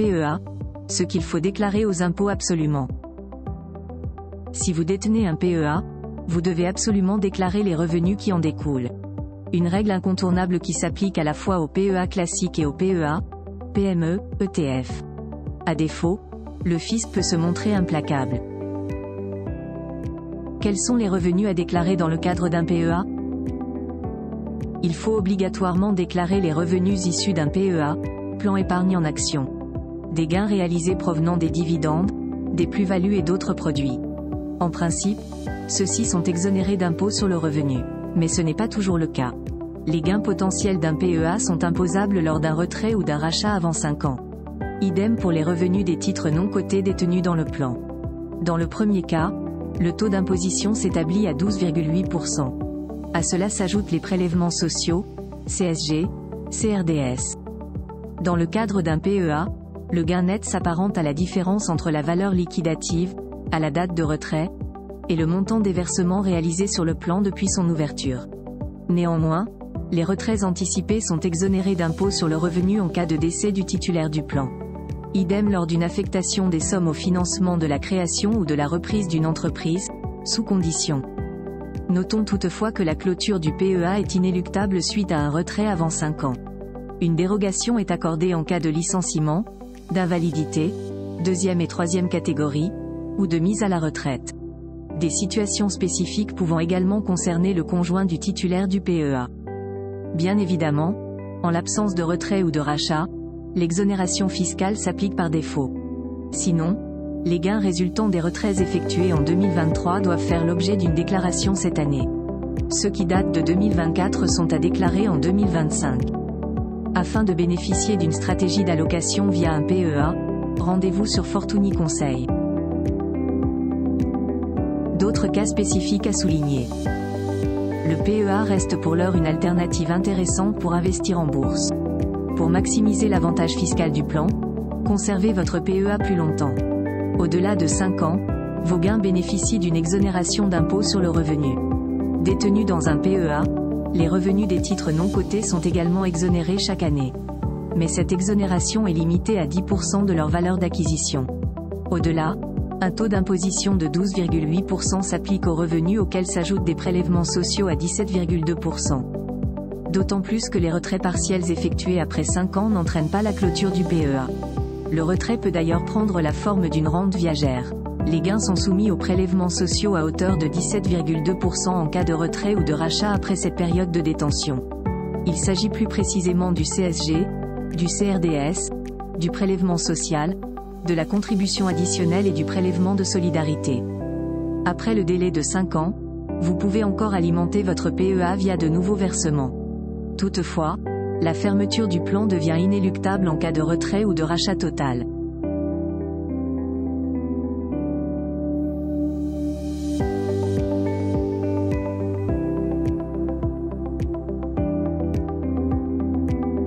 PEA, ce qu'il faut déclarer aux impôts absolument. Si vous détenez un PEA, vous devez absolument déclarer les revenus qui en découlent. Une règle incontournable qui s'applique à la fois au PEA classique et au PEA, PME, ETF. À défaut, le fisc peut se montrer implacable. Quels sont les revenus à déclarer dans le cadre d'un PEA Il faut obligatoirement déclarer les revenus issus d'un PEA, plan épargne en action. Des gains réalisés provenant des dividendes, des plus-values et d'autres produits. En principe, ceux-ci sont exonérés d'impôts sur le revenu. Mais ce n'est pas toujours le cas. Les gains potentiels d'un PEA sont imposables lors d'un retrait ou d'un rachat avant 5 ans. Idem pour les revenus des titres non cotés détenus dans le plan. Dans le premier cas, le taux d'imposition s'établit à 12,8%. À cela s'ajoutent les prélèvements sociaux, CSG, CRDS. Dans le cadre d'un PEA, le gain net s'apparente à la différence entre la valeur liquidative, à la date de retrait, et le montant des versements réalisés sur le plan depuis son ouverture. Néanmoins, les retraits anticipés sont exonérés d'impôts sur le revenu en cas de décès du titulaire du plan. Idem lors d'une affectation des sommes au financement de la création ou de la reprise d'une entreprise, sous condition. Notons toutefois que la clôture du PEA est inéluctable suite à un retrait avant 5 ans. Une dérogation est accordée en cas de licenciement, d'invalidité, deuxième et troisième catégorie, ou de mise à la retraite. Des situations spécifiques pouvant également concerner le conjoint du titulaire du PEA. Bien évidemment, en l'absence de retrait ou de rachat, l'exonération fiscale s'applique par défaut. Sinon, les gains résultant des retraits effectués en 2023 doivent faire l'objet d'une déclaration cette année. Ceux qui datent de 2024 sont à déclarer en 2025. Afin de bénéficier d'une stratégie d'allocation via un PEA, rendez-vous sur Fortuny Conseil. D'autres cas spécifiques à souligner le PEA reste pour l'heure une alternative intéressante pour investir en bourse. Pour maximiser l'avantage fiscal du plan, conservez votre PEA plus longtemps. Au-delà de 5 ans, vos gains bénéficient d'une exonération d'impôt sur le revenu. Détenus dans un PEA, les revenus des titres non cotés sont également exonérés chaque année. Mais cette exonération est limitée à 10% de leur valeur d'acquisition. Au-delà, un taux d'imposition de 12,8% s'applique aux revenus auxquels s'ajoutent des prélèvements sociaux à 17,2%. D'autant plus que les retraits partiels effectués après 5 ans n'entraînent pas la clôture du PEA. Le retrait peut d'ailleurs prendre la forme d'une rente viagère. Les gains sont soumis aux prélèvements sociaux à hauteur de 17,2% en cas de retrait ou de rachat après cette période de détention. Il s'agit plus précisément du CSG, du CRDS, du prélèvement social, de la contribution additionnelle et du prélèvement de solidarité. Après le délai de 5 ans, vous pouvez encore alimenter votre PEA via de nouveaux versements. Toutefois, la fermeture du plan devient inéluctable en cas de retrait ou de rachat total.